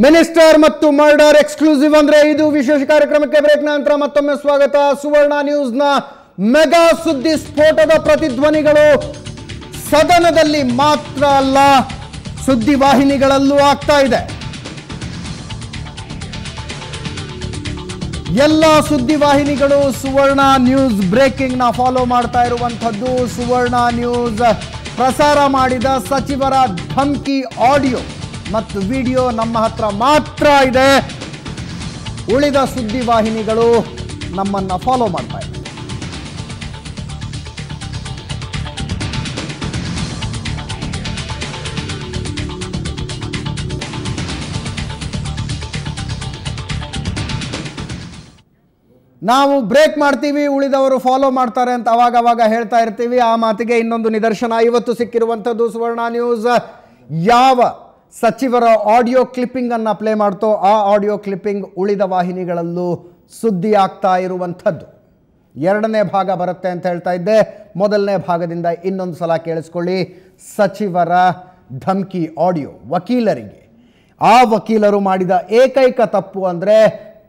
Minister ಮತ್ತು murder exclusive ಅಂದ್ರೆ ಇದು ವಿಶೇಷ ಕಾರ್ಯಕ್ರಮಕ್ಕೆ ಬ್ರೇಕ್. ನಂತರ ಮತ್ತೊಮ್ಮೆ ಸ್ವಾಗತ. ಸುವರ್ಣ ನ್ಯೂಸ್ನ ಮೆಗಾ ಸುದ್ದಿ ಸ್ಫೋಟದ ಪ್ರತಿಧ್ವನಿಗಳು ಸದನದಲ್ಲಿ ಮಾತ್ರ ಅಲ್ಲ, ಸುದ್ದಿ ವಾಹಿನಿಗಳಲ್ಲೂ ಆಗ್ತಾ ಇದೆ. ಎಲ್ಲ ಸುದ್ದಿ ವಾಹಿನಿಗಳು ಸುವರ್ಣ ನ್ಯೂಸ್ ಬ್ರೇಕಿಂಗ್ನ ಫಾಲೋ ಮಾಡ್ತಾ ಇರುವಂಥದ್ದು. ಸುವರ್ಣ ನ್ಯೂಸ್ ಪ್ರಸಾರ ಮಾಡಿದ ಸಚಿವರ ಧಮ್ಕಿ ಆಡಿಯೋ. ಮತ್ತು ವಿಡಿಯೋ ನಮ್ಮ ಹತ್ರ ಮಾತ್ರ ಇದೆ. ಉಳಿದ ಸುದ್ದಿ ವಾಹಿನಿಗಳು ನಮ್ಮನ್ನು ಫಾಲೋ ಮಾಡ್ತಾ ಇದೆ. ನಾವು ಬ್ರೇಕ್ ಮಾಡ್ತೀವಿ, ಉಳಿದವರು ಫಾಲೋ ಮಾಡ್ತಾರೆ ಅಂತ ಅವಾಗ ಅವಾಗ ಹೇಳ್ತಾ ಇರ್ತೀವಿ. ಆ ಮಾತಿಗೆ ಇನ್ನೊಂದು ನಿದರ್ಶನ. ಇವತ್ತು ಸಿಕ್ಕಿರುವಂಥದ್ದು ಸುವರ್ಣ ನ್ಯೂಸ್. ಯಾವ ಸಚಿವರ ಆಡಿಯೋ ಕ್ಲಿಪ್ಪಿಂಗ್ ಅನ್ನ ಪ್ಲೇ ಮಾಡ್ತೋ ಆ ಆಡಿಯೋ ಕ್ಲಿಪ್ಪಿಂಗ್ ಉಳಿದ ವಾಹಿನಿಗಳಲ್ಲೂ ಸುದ್ದಿ ಆಗ್ತಾ ಇರುವಂಥದ್ದು. ಎರಡನೇ ಭಾಗ ಬರುತ್ತೆ ಅಂತ ಹೇಳ್ತಾ ಇದ್ದೆ. ಮೊದಲನೇ ಭಾಗದಿಂದ ಇನ್ನೊಂದು ಸಲ ಕೇಳಿಸ್ಕೊಳ್ಳಿ. ಸಚಿವರ ಧಮ್ಕಿ ಆಡಿಯೋ ವಕೀಲರಿಗೆ. ಆ ವಕೀಲರು ಮಾಡಿದ ಏಕೈಕ ತಪ್ಪು ಅಂದರೆ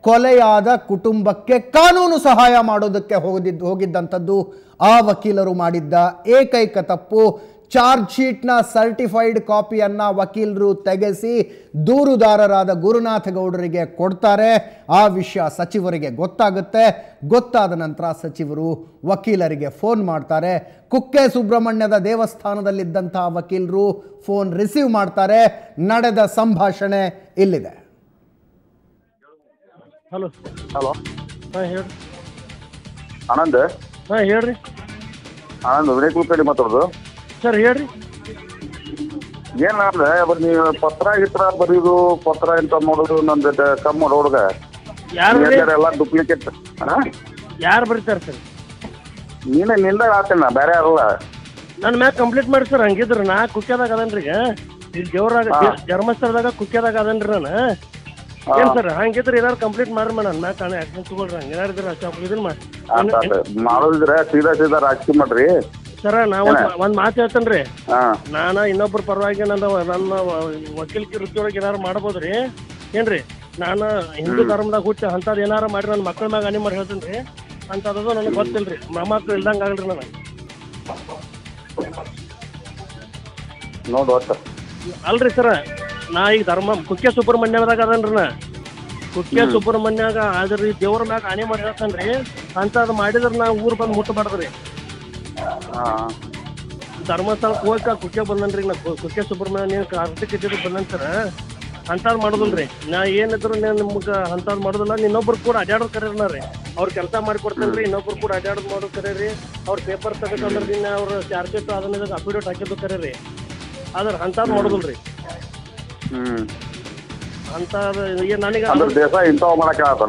ಕೊಲೆಯಾದ ಕುಟುಂಬಕ್ಕೆ ಕಾನೂನು ಸಹಾಯ ಮಾಡೋದಕ್ಕೆ ಹೋಗಿದ್ದು ಹೋಗಿದ್ದಂಥದ್ದು. ಆ ವಕೀಲರು ಮಾಡಿದ್ದ ಏಕೈಕ ತಪ್ಪು ಚಾರ್ಜ್ ಶೀಟ್ನ ಸರ್ಟಿಫೈಡ್ ಕಾಪಿಯನ್ನು ವಕೀಲರು ತೆಗೆಸಿ ದೂರುದಾರರಾದ ಗುರುನಾಥ ಗೌಡರಿಗೆ ಕೊಡ್ತಾರೆ. ಆ ವಿಷಯ ಸಚಿವರಿಗೆ ಗೊತ್ತಾಗುತ್ತೆ. ಗೊತ್ತಾದ ನಂತರ ಸಚಿವರು ವಕೀಲರಿಗೆ ಫೋನ್ ಮಾಡ್ತಾರೆ. ಕುಕ್ಕೆ ಸುಬ್ರಹ್ಮಣ್ಯದ ದೇವಸ್ಥಾನದಲ್ಲಿದ್ದಂತಹ ವಕೀಲರು ಫೋನ್ ರಿಸೀವ್ ಮಾಡ್ತಾರೆ. ನಡೆದ ಸಂಭಾಷಣೆ ಇಲ್ಲಿದೆ. ಹಲೋ. ಹಲೋ. ಹಾಂ ಹೇಳ್ರಿ. ಆನಂದ್. ಹಾಂ ಹೇಳ್ರಿ. ಆನಂದ್ ವಿನಯ್ ಕುಲಕರ್ಣಿ ಮಾತಾಡೋದು. ಸರ್ ಹೇಳ್ರಿ. ಏನ್ ಅಂದ್ರೆ ಬರ್ ನೀವು ಪತ್ರ ಗಿತ್ರ ಬರೀದು ಪತ್ರ ಅಂತ ನೋಡೋದು ನಂದು ಕಮ್ಮ ಕಮ್ಮಿ ಮಾಡೋ ಹುಡುಗ. ಯಾರು ರೀ ಎಲ್ಲ ಡೂಪ್ಲಿಕೇಟ್ ಯಾರು ಬರೀತಾರೆ ಸರ್ ನೀನೇ ನಿಂದ ಆತೇನ ಬೇರೆ ಯಾರಲ್ಲ. ನನ್ನ ಮ್ಯಾಗ ಕಂಪ್ಲೀಟ್ ಮಾಡಿ ಸರ್ ಹಂಗಿದ್ರ ನಾ ಕುಕ್ಯದಾಗ ಅದನ್ರಿ ಈಗ. ಇಲ್ಲಿ ದೇವ್ರಾಗ ಧರ್ಮಸ್ಥಳದಾಗ ಕುಕ್ಯದಾಗ ಅದನ್ರಿ ನಾನು. ಏನ್ ಸರ್ ಹಂಗಿದ್ರೆ ಏನಾರು ಕಂಪ್ಲೀಟ್ ಮಾಡ್ರಿ ನನ್ನ ಮ್ಯಾಗ ಕಾಣ ಆಕ್ಷನ್ ತಗೊಳ್ರಿ ಹಂಗೇನಾರು ಇದ್ರೆ ಅಷ್ಟೇ ಇದನ್ನ ಮಾಡಿ. ಮಾಡೋದಿದ್ರೆ ಸೀದಾ ಸೀದಾ ರಾಜಕೀಯ ಮಾಡ್ರಿ. ಸರ್ ನಾ ಒಂದ್ ಒಂದ್ ಮಾತು ಹೇಳ್ತೇನ್ರಿ. ಹಾ. ನಾನು ಇನ್ನೊಬ್ಬರ ಪರವಾಗಿ ನನ್ನ ನನ್ನ ವಕೀಲಿಕೆ ವೃತ್ತಿಯೊಳಗೆ ಏನಾರು ಮಾಡ್ಬೋದ್ರಿ? ಏನ್ರಿ? ನಾನು ಹಿಂದೂ ಧರ್ಮದಾಗ ಹುಟ್ಟಿ ಅಂಥದ್ದು ಏನಾರ ಮಾಡಿ ನನ್ನ ಮಕ್ಕಳ ಮ್ಯಾಗ ಮಾಡಿ ಹೇಳ್ತೇನ್ರಿ. ಅಂಥದ್ದು ನನಗೆ ಗೊತ್ತಿಲ್ರಿ. ಮೊಮ್ಮಕ್ಳು ಇಲ್ದಂಗ ಆಗಲ್ರಿ ನನಗೆ. ನೋಡು ಒಟ್ಟ. ಅಲ್ರಿ ಸರ ನಾ ಈಗ ಧರ್ಮ ಕುಕ್ಕೆ ಸುಬ್ರಹ್ಮಣ್ಯದಾಗ ಅದನ್ರಿ ನಾ. ಕುಕ್ಕೆ ಸುಬ್ರಹ್ಮಣ್ಯಾಗ ಆದ್ರಿ ದೇವ್ರ ಮ್ಯಾಗ ಆನೆ ಮಾಡಿ ಹೇಳ್ತಾನ್ರಿ. ಅಂಥದ್ದು ಮಾಡಿದ್ರೆ ನಾ ಊರು ಬಂದು ಮುಟ್ಟಬಾರ್ದ್ರಿ ಹಾ. ಧರ್ಮಸ್ಥಳಕ್ಕೆ ಹೋಗಿ ಕುಕ್ಕೆ ಬಂದನ್ರಿ ನಾ ಕು- ಕುಕ್ಕೆ ಸುಬ್ರಹ್ಮಣ್ಯ ಕಾರ್ತಿಕ್ ಇದ್ದಿದ್ದು ಬಂದನ್ ಸರ. ಅಂಥದ್ದು ರೀ ನಾ ಏನಿದ್ರು ನಿಮ್ಗೆ ಅಂಥದ್ದು ಮಾಡೋದಿಲ್ಲ ಇನ್ನೊಬ್ರು ಕೂಡ ಅಡ್ಯಾಡೋದು ಕರೀರಿ ರೀ ಅವ್ರು ಕೆಲಸ ಮಾಡಿ ಕೊಡ್ತಾರೆ ರೀ ಇನ್ನೊಬ್ರು ಕೂಡ ಅಡ್ಯಾಡೋದು ಮಾಡೋದು ಕರೀರಿ. ಅವ್ರ ಪೇಪರ್ ತೆಗೆದಂದ್ರೆ ದಿನ ಅವ್ರ ಚಾರ್ಜ್ ಶೀಟ್ ಅದನ್ನ ಇದಕ್ಕೆ ಅಫಿಡೇಟ್ ಹಾಕಿದ್ದು ಕರೀರಿ. ಆದ್ರೆ ಅಂಥದ್ದು ಮಾಡೋದಿಲ್ರಿ. ಹ್ಮ್. ಅಂಥದ್ದು ಏನು ನನಗೆ ಅಂದ್ರೆ ದೇಶ ಇಂಥವು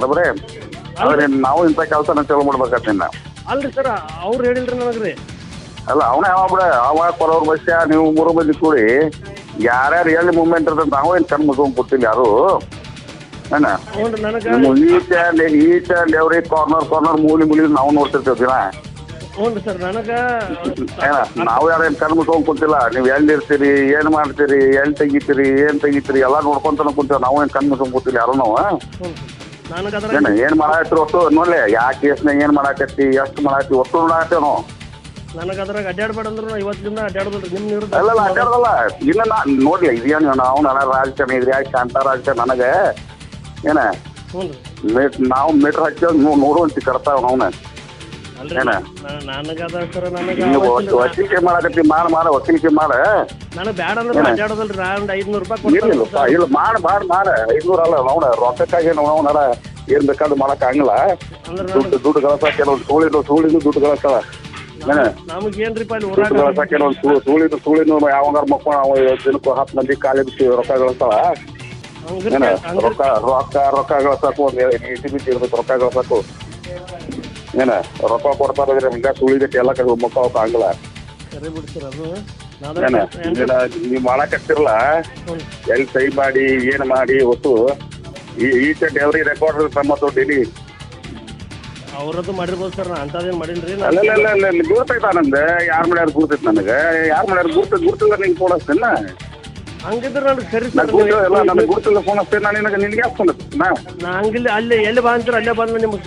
ಬರೀ? ನಾವು ಇಂಥ ಕೆಲಸನ ಚಲೋ ನಿನ್ನ. ಅಲ್ರಿ ಸರ್ ಅವ್ರು ಹೇಳಿಲ್ರಿ ನನಗ್ರಿ. ಅಲ್ಲ ಅವನೇ ಯಾವ ಬಿಡ ಅವ ಕೊರೋರ್ ಬಸ್ಯ ನೀವು ಮೂರು ಮಂದಿ ಕೂಡಿ ಯಾರ್ಯಾರು ಎಲ್ಲಿ ಮೂವ್ಮೆಂಟ್ ಇರ್ತದೆ ನಾವು ಏನು ಕಣ್ಣು ಮುಗಿ ಕೊಟ್ಟಿಲ್ಲ ಯಾರು. ಈ ಈಚ್ ಈಚ್ ಕಾರ್ನರ್ ಕಾರ್ನರ್ ಮೂಲಿ ಮೂಲಿ ನಾವು ನೋಡ್ತಿರ್ತೀವಿ ದಿನ. ನಾವು ಯಾರೇನು ಕಣ್ಣು ಮುಚ್ಕೊಂಡ್ ಕುಂತಿಲ್ಲ ನೀವು ಎಲ್ಲಿ ಇರ್ತೀರಿ ಏನು ಮಾಡ್ತೀರಿ ಎಲ್ಲಿ ತೆಗಿತೀರಿ ಏನು ತೆಗಿತೀರಿ ಎಲ್ಲ ನೋಡ್ಕೊಂತಾನೆ ಕುಂತೀವಿ ನಾವು ಏನು ಕಣ್ಣು ಮುಗಿ ಕೊಡ್ತಿಲ್ಲ ಯಾರು ನಾವು ಏನ್ ಮಾಡಾಕತ್ರಿ ಒಟ್ಟು? ನೋಡ್ಲಿ ಯಾವ ಕೇಸ್ನಾಗ ಏನು ಮಾಡಾಕತ್ತಿ ಎಷ್ಟು ಮಾಡಾಕತ್ತಿ ಒಟ್ಟು ನೋಡಾಕತ್ತೇವ್ ನಾವು. ನನಗೆ ಅದ್ರಾಗ ಅಡ್ಡಾಡ್ಬೇಡ ಅಂದ್ರೆ ನಾ ಇವತ್ತಿಂದ ಅಡ್ಡಾಡೋದಿಲ್ಲ ನಿಮ್ಮ ಅಲ್ಲ ಅಡ್ಡಾಡಲ್ಲ ಇಲ್ಲ ನಾ ನೋಡ್ಲಿ ಇದೇನು ನಾವು ನನ್ನ ರಾಜಕಾರಣ ಇದ್ರಿ ಯಾಕೆ ಶಾಂತ ರಾಜಕಾರಣ ನನಗೆ. ಏನ? ಹ್ಞೂ ರೀ. ಮೀಟ್ ನಾವು ಮೀಟ್ರ್ ಹಚ್ಚಿ ನೋಡುವಂತಿ ಕರ್ತಾವ ಅವನ. ಅಲ್ರಿ ಏನ? ನನಗೆ ಅದ ಸರ್ ನನಗೆ ನೀವು ವಕೀಲಿಕೆ ಮಾಡಕತ್ತಿ ಮಾಡ ಮಾಡ ವಕೀಲಿಕೆ ಮಾಡ. ನನಗೆ ಬ್ಯಾಡ ಅಂದ್ರೆ ಏನ? ಅಡ್ಡಾಡೋದಿಲ್ರಿ ಒಂದು ಐದ್ನೂರು ರೂಪಾಯಿ ಇರ್ಲಿಲ್ಲಪ್ಪ ಇಲ್ಲ ಮಾಡ ಮಾಡ ಮಾಡ. ಐದ್ನೂರ ಅಲ್ಲ ನೋಡ ರೊಕ್ಕಕ್ಕಾಗಿ ನಾವು ನಡ ಏನ್ ಬೇಕಾದ್ರೂ ಮಾಡಕ್ ಆಗಂಗಿಲ್ಲ. ಅಂದ್ರೆ ದುಡ್ಡು ದುಡ್ಡು ಕೆಲವೊಂದು ಸುಳಿದು ಸುಳಿದು ದುಡ್ಡು ಗಳಸ್ತಾವ ಏನ ನಮಗೆ ಏನ್ರಿಪ್ಪ ಅಲ್ಲಿ ಕೆಲವೊಂದು ಸುಳಿದು ಸುಳಿದು ಯಾವಂಗಾರ ಮಕ್ಕಳು ದಿನಕ್ಕೂ ಹತ್ತು ಮಂದಿ ಕಾಲಿ ಬಿಟ್ಟು ರೊಕ್ಕ ಗಳಿಸ್ತಾವ ರೊಕ್ಕ ರೊಕ್ಕ ರೊಕ್ಕ ಗಳಸಾಕು ಒಂದು ಇಟಿ ಬಿಟ್ಟು ಇರ್ಬೇಕು ರೊಕ್ಕ ಗಳಸಾಕು ಏನ ರೊಕ್ಕ ಕೊಡ್ತಾರ ಹಿಂಗ ಸುಳಿದಕ್ಕೆ ಎಲ್ಲ ಕಡೆ ಮಕ್ಕಳು ಆಗಲ್ಲ ನೀವು ಮಾಡಕತ್ತಿರಲ್ಲ ಎಲ್ಲಿ ಸೈ ಮಾಡಿ ಏನ್ ಮಾಡಿ ಒಟ್ಟು ಈ ಅಂಡ್ ಎವ್ರಿ ರೆಕಾರ್ಡ್ ತಮ್ಮ ಡೈಲಿ ಅವ್ರದ್ದು ಮಾಡಿರ್ಬೋದು ಸರ್ ನಾ ಅಂತದೇನ್ ಮಾಡಿನ್ರಿ ಅಲ್ಲ ಅಲ್ಲ ಅಲ್ಲ ಗುರ್ತೈತ ಆನಂದ ಯಾರ್ ಮಾಡ್ಯಾರ ಗುರ್ತೈತ್ ನನಗೆ? ಯಾರು ಮಾಡ್ಯಾರ ಗುರ್ತ? ಗುರ್ತಿಲ್ಲ ನಿಂಗೆ ಕೊಡಸ್ತೇನ ಹಂಗಿದ್ರೆ ನನಗೆ ಸರಿ ನಾನು ಸರ್ ಗುರುತು ಎಲ್ಲ ನನಗೆ ಗುರ್ತಿಲ್ಲ ಫೋನ್ ಹಚ್ತೇನೆ ನಾನು ನಿನಗೆ? ನಿನಗೆ ಫೋನ್ ನಾ? ನಾ ಹಂಗಿಲ್ಲ ಅಲ್ಲಿ ಎಲ್ಲಿ ಬಾ ಅಂತೀರ ಅಲ್ಲೇ ಬಂದ ನಿಮ್ಗೆ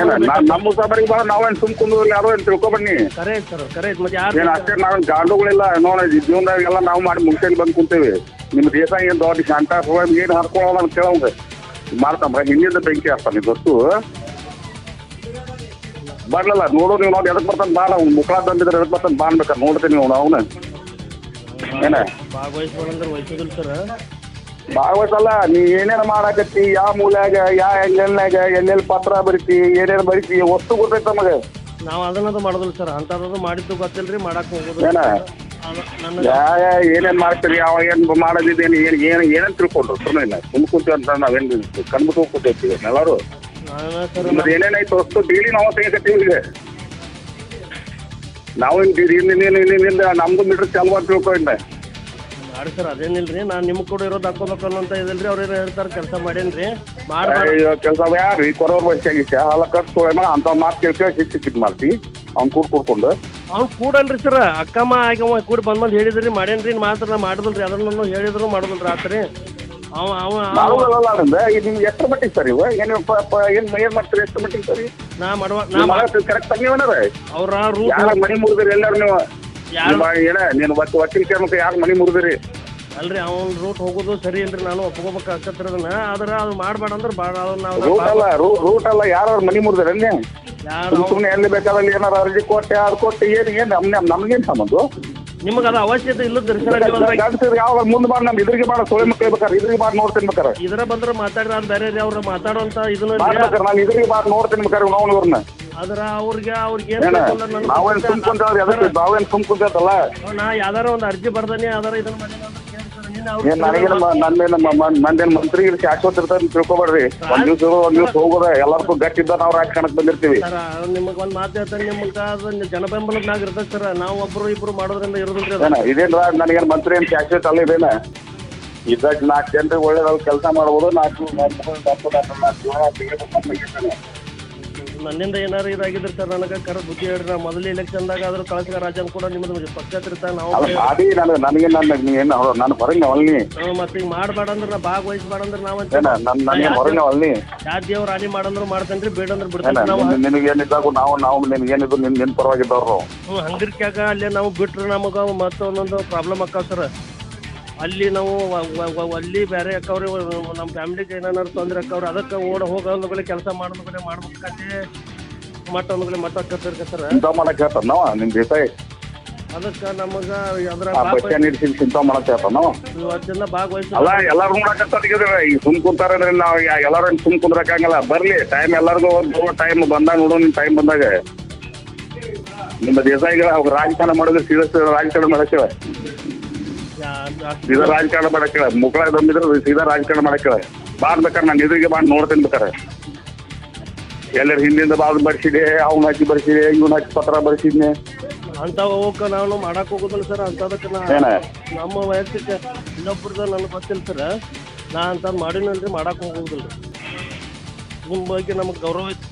ಏನ ನಾ- ನಮ್ಮ ಸಾಬರಿಗೆ ಬಾ ನಾವೇನ್ ಸುಮ್ ಕುಂದ್ರಲ್ಲಿ ಯಾರೋ ಏನು ತಿಳ್ಕೊಬನ್ನಿ ಕರೆ ಐತೆ ಸರ್ ಕರೆ ಐತೆ ಮತ್ತೆ ಯಾರು ಏನು ಅಷ್ಟೇ ನಾವೇನು ಗಾಂಡುಗಳಿಲ್ಲ. ನೋಡಿ ಜೀವನದಾಗೆಲ್ಲ ನಾವು ಮಾಡಿ ಮುಂಚೆ ಬಂದು ಕುಂತೇವೆ. ನಿಮ್ಮ ದೇಶ ಏನು ದೊಡ್ಡ ಶಾಂತ ಏನು ಹರ್ಕೊಳ್ಳೋಣ ಅಂತ ಕೇಳೋಂಗ ಮಾಡ್ತಾಮ್ರ ಹಿಂದಿಂದ ಬೆಂಕಿ ಹಾಕ್ತಾನೆ ದೋಸ್ತು ಬರ್ಲಲ್ಲ ನೋಡು ನೀವು ನೋಡಿ ಎದಕ್ ಬರ್ತಾನೆ ಬಾ ನಾವು ಮುಕ್ಳ ತಂದಿದ್ರೆ ಎದಕ್ ಬರ್ತಾನೆ ಬಾ ಅನ್ಬೇಕಾರೆ ನೋಡ್ತೀನಿ ನೀವು ಅವನು ಏನ? ಭಾಗವಹಿಸಲ್ಲ ನೀ ಏನೇನು ಮಾಡಾಕತ್ತಿ ಯಾವ ಮೂಲ್ಯಾಗ ಯಾವ ಎಂಗಲ್ನಾಗ ಎಲ್ಲೆಲ್ಲಿ ಪತ್ರ ಬರಿತಿ ಏನೇನು ಬರಿತಿ ವಸ್ತು ಗೊತ್ತೈತೆ ನಮಗೆ. ನಾವು ಅದನ್ನದು ಮಾಡೋದಿಲ್ಲ ಸರ್ ಅಂತದ್ದು ಮಾಡಿದ್ದು ಗೊತ್ತಿಲ್ರಿ ಮಾಡಕ್ ಹೋಗೋದು ಏನ? ಏನೇನ್ ಮಾಡ್ತೀರಿ ಅವ ಏನ್ ಮಾಡೋದಿದ್ದೇನೆ ಏನ್ ಏನ್ ಏನೇನ್ ತಿಳ್ಕೊಂಡ್ರು ಸುಮ್ಮನೆ ಇಲ್ಲ. ಸುಮ್ ಕೂತೀವಿ ಅಂತ ನಾವೇನ್ ಕಣ್ಬಿಟ್ಟು ಕೂತಿರ್ತೀವಿ ಎಲ್ಲಾರು. ಮತ್ತೆ ಏನೇನಾಯ್ತು ವಸ್ತು ಡೀಲಿ ನಾವು ತೆಗಿಕತ್ತೀವಿ ಈಗ ನಾವು ಹಿಂದಿಂದ ನಮ್ದು ಮೀಟರ್ ಚಾಲು ಅಂತ ತಿಳ್ಕೊಂಡೆ ಮಾಡಿ ಸರ್ ಅದೇನಿಲ್ರಿ? ನಾನು ನಿಮ್ಗೆ ಕೂಡ ಇರೋದು ಹಾಕೋಬೇಕು ಅನ್ನೋಂತ ಇದಿಲ್ರಿ. ಅವ್ರು ಏನು ಹೇಳ್ತಾರೆ ಕೆಲಸ ಮಾಡೇನ್ರಿ? ಅಯ್ಯೋ ಕೆಲಸ ಯಾರು ಕೊರೋರ್ ಬಸ್ಸಾಗಿಸ ಹಾಲ ಕಟ್ಸ್ಕೊಳ್ಳೋಣ ಅಂತ ಮಾತು ಕೇಳ್ಕೇಳಿ ಸಿಟ್ಟು ಸಿಟ್ಟು ಮಾಡ್ತಿ. ಅವ್ನು ಕೂಡ ಕೂಡ್ಕೊಂಡು. ಅವ್ನು ಕೂಡಲ್ರಿ ಸರ್. ಅಕ್ಕಮ್ಮ ಆಗವ ಕೂಡ ಬಂದ್ಮಂದು ಬಂದ್ ಹೇಳಿದ್ರಿ ಮಾಡೇನ್ರಿ ಮಾತ್ರ ಮಾಡಿದ್ರಿ ಅದನ್ನ ಹೇಳಿದ್ರು ಮಾಡಿದ್ರಿ ಆತ್ರಿ. ಅದರಿಂದ ಈಗ ನಿಮ್ಗೆ ಎಷ್ಟರ ಮಟ್ಟಿಗೆ ಸರ್ ಇವ? ಏನ್ ಏನ್ ಏನ್ ಮಾಡ್ತೀರಿ ಎಷ್ಟರ ಮಟ್ಟಿಗೆ ಸರಿ? ನಾ ಮಾಡುವ ನಾ ಕರೆಕ್ಟ್ ನೀವನಾರ ಅವ್ರ ಯಾರ ಮನಿ ಮುರಿದಿರಿ ಎಲ್ಲಾರು ನೀವು? ಏನ ನೀನು ವಕ್- ವಕೀಲ್ ಕೇಳ್ಬೇಕು ಯಾರು ಮನಿ ಮುರಿದಿರಿ? ಅಲ್ರಿ ಅವ್ನ ರೂಟ್ ಹೋಗೋದು ಸರಿ ಇಲ್ರಿ ನಾನು ಒಪ್ಕೋಬೇಕು ಅದನ್ನ. ಆದ್ರ ಅದು ಮಾಡ್ಬೇಡ ಅಂದ್ರೆ ಬಾಳ ನಾವು ರೂಟ್ ಅಲ್ಲ ರೂಟ್ ಅಲ್ಲ ಯಾರು ಮನಿ ಮುರಿದಿರಿ ಅಲ್ಲಿ? ಯಾರು ಸುಮ್ ಸುಮ್ನೆ ಎಲ್ಲಿ ಬೇಕಾದಲ್ಲಿ ಏನಾರ ಅರ್ಜಿ ಕೊಟ್ಟೆ ಅದು ಕೊಟ್ಟೆ ಏನ್ ಏನ್ ನಮ್ಗೆ ನಮ್ಗೇನ್ ಸಂಬಂಧ? ನಿಮಗೆ ಅದ ಅವಶ್ಯಕತೆ ಇಲ್ಲ ಸರ್ ಯಾವಾಗ ಮುಂದೆ ಮಾಡಿ ನಮ್ ಇದ್ರಿಗೆ ಮಾಡ ಸೋಳೆ ಮಕ್ಕಳು ಬೇಕಾರೆ ಇದ್ರಿಗೆ ಮಾಡಿ ನೋಡ್ತೀನಿ ಬೇಕಾರೆ. ಇದರ ಬಂದ್ರೆ ಮಾತಾಡ್ರಿ ಅದು ಬೇರೆ ಅವ್ರ ಮಾತಾಡುವಂತ ಇದನ್ನ ನಾನು ಇದ್ರಿಗೆ ಮಾಡಿ ನೋಡ್ತೀನಿ ಬೇಕಾರೆ ನಾವು ಇವ್ರನ್ನ ಆದ್ರ ಅವ್ರಿಗೆ ಅವ್ರಿಗೆ ನಾವೇನ್ ಸುಮ್ ಕುಂತವ್ರಿ ಅದಕ್ಕೆ ನಾವೇನ್ ನಾ ಯಾವ್ದಾರ ಒಂದು ಅರ್ಜಿ ಬರ್ದಾನೆ ಯಾವ್ದಾರ ಇದನ್ನ ಮಾಡಿ. ಏನ್ ನನಗೆ ನನ್ನೇನ ನಂದೇನ್ ಮಂತ್ರಿ ಶಾಶ್ವತ ಇರ್ತಾರೆ ಅಂತ ತಿಳ್ಕೊಬೇಡ್ರಿ. ಒಂದ್ ದಿವ್ಸ ಒಂದ್ ದಿವ್ಸ ಹೋಗೋದ ಎಲ್ಲರಿಗೂ ಗಟ್ಟಿದ್ದ ನಾವು ರಾಜಕಾರಣಕ್ಕೆ ಬಂದಿರ್ತೀವಿ. ಸರ್ ನಿಮಗೆ ಒಂದು ಮಾತು ಹೇಳ್ತಾರೆ ನಿಮ್ಗೆ ಅದು ಜನ ಬೆಂಬಲದ ಮ್ಯಾಗ ಇರ್ತದೆ ಸರ್ ನಾವು ಒಬ್ರು ಇಬ್ರು ಮಾಡೋದ್ರಿಂದ ಇರೋದ್ರಿ ಏನ ಇದೇನ್ ನನಗೇನ್ ಮಂತ್ರಿ ಏನ್ ಶಾಶ್ವತ ಅಲ್ಲ ಇದೇನ? ಇದ್ದಾಗ ನಾಲ್ಕು ಜನರಿಗೆ ಒಳ್ಳೇದಾಗ ಕೆಲಸ ಮಾಡ್ಬೋದು ನಾಲ್ಕು ನನ್ನಿಂದ ಏನಾರು ಇದಾಗಿದ್ರೆ ಸರ್ ನನಗೆ ಕರ ಬುದ್ಧಿ ಹೇಳ್ರಿ. ನಾ ಮೊದಲು ಎಲೆಕ್ಷನ್ದಾಗ ಆದ್ರೂ ಕಳಸ ರಾಜನ್ ಕೂಡ ನಿಮ್ಮದು ಪಕ್ಷಾತೀರ್ಥ ನಾವು ಅಲ್ಲ ಮಾಡಿ ನನಗೆ ನನಗೆ ನನ್ನ ಏನ್ ನಾನು ಹೊರಗೆ ಅವಲ್ನಿ ನಾವು ಮತ್ತೆ ಈಗ ಮಾಡಬೇಡ ಅಂದ್ರೆ ನಾ ಭಾಗವಹಿಸ್ಬೇಡ ಅಂದ್ರೆ ನಾವು ನನಗೆ ಹೊರಗೆ ಅವಲ್ನಿ ಯಾವ ದೇವ್ರ ರಾಣಿ ಮಾಡಂದ್ರು ಮಾಡ್ತೇನ್ರಿ ಬೇಡ ಅಂದ್ರೆ ಏನ ಬಿಡ್ತೇನೆ ನಾವು ಏನಿದ್ದಾಗ ನಾವು ನಾವು ಏನಿದ್ರು ನಿನ್ ನಿನ್ ಪರವಾಗಿದ್ದವ್ರು. ಹ್ಞೂ ಹಂಗಿರ್ಕ್ಯಾಗ ಅಲ್ಲೇ ನಾವು ಬಿಟ್ರೆ ನಮಗೆ ಮತ್ತೊಂದೊಂದು ಪ್ರಾಬ್ಲಮ್ ಆಕಾವ ಸರ್. ಅಲ್ಲಿ ನಾವು ಅಲ್ಲಿ ಬೇರೆ ಅಕ್ಕವ್ರಿ ನಮ್ಮ ಫ್ಯಾಮಿಲಿಗೆ ಏನಾರು ತೊಂದರೆ ಅಕ್ಕವ್ರಿ ಅದಕ್ಕೆ ಓಡ ಹೋಗೋದ್ಗಳೇ ಕೆಲಸ ಮಾಡೋದ್ಗಳೇ ಮಾಡ್ಬೇಕಾದ್ರೆ ಮಟ್ಟ ಒಂದ್ಗಳೇ ಮಟ್ಟ ಅಕ್ಕತ್ತಿರ್ಕ ಸರ್. ಇಂಥ ಮಾಡಕ್ ಹೇಳ್ತಾರ ನಾವ ನಿಮ್ ಜೊತೆ. ಅದಕ್ಕೆ ನಮಗ ಅದ್ರ ಆ ಬಸ್ ಚಿಂತಾ ಮಾಡಕ್ ಹೇಳ್ತಾರ ನಾವ. ಇವತ್ತಿಂದ ಭಾಗವಹಿಸಿ ಅಲ್ಲ ಎಲ್ಲಾರು ನೋಡಕತ್ತಾರ ಈಗ ಸುಮ್ ಕುಂತಾರ ನಾವು ಯಾ- ಎಲ್ಲಾರು ಸುಮ್ ಕುಂದ್ರಕ್ಕಾಗಲ್ಲ. ಬರ್ಲಿ ಟೈಮ್ ಎಲ್ಲಾರ್ಗು ಒಂದು ಟೈಮ್ ಬಂದಾಗ ನೋಡು ನಿಮ್ ಟೈಮ್ ಬಂದಾಗ. ನಿಮ್ಮ ದೇಸಾಯಿಗಳ ಅವ್ರು ರಾಜಕಾರಣ ಮಾಡಿದ್ರೆ ಸೀರಿಯಸ್ ರಾಜಕಾರಣ ಮಾಡಕ್ಕೆ ಸೀದಾ ರಾಜಕಾರಣ ಮಾಡಕ್ಕೆ ಮುಕ್ಕಳ ಬಂದಿದ್ರೆ ಸೀದಾ ರಾಜಕಾರಣ ಮಾಡಕ್ಕೆ ಬಾರ್ಬೇಕಾರೆ ನಾನು ಎದುರಿಗೆ ಮಾಡಿ ನೋಡ್ತೇನೆ ಬೇಕಾರೆ ಎಲ್ಲರ ಹಿಂದಿಂದ ಬಾದ್ ಬರ್ಸಿದೆ ಅವ್ನ ಹಚ್ಚಿ ಬರ್ಸಿದೆ ಇವ್ನ ಹಚ್ಚಿ ಪತ್ರ ಬರ್ಸಿದ್ನೆ. ಅಂತ ಹೋಗಕ್ಕ ನಾನು ಮಾಡಕ್ ಹೋಗೋದಿಲ್ಲ ಸರ್ ಅಂತ ಏನ? ನಮ್ಮ ವೈಯಕ್ತಿಕ ಇನ್ನೊಬ್ರದ ನನಗೆ ಗೊತ್ತಿಲ್ಲ ಸರ್. ನಾ ಅಂತ ಮಾಡಿನಲ್ರಿ ಮಾಡಕ್ ಹೋಗೋದಿಲ್ಲ. ನಿಮ್ಮ ಬಗ್ಗೆ ನಮಗೆ ಗೌರವ ಐತಿ.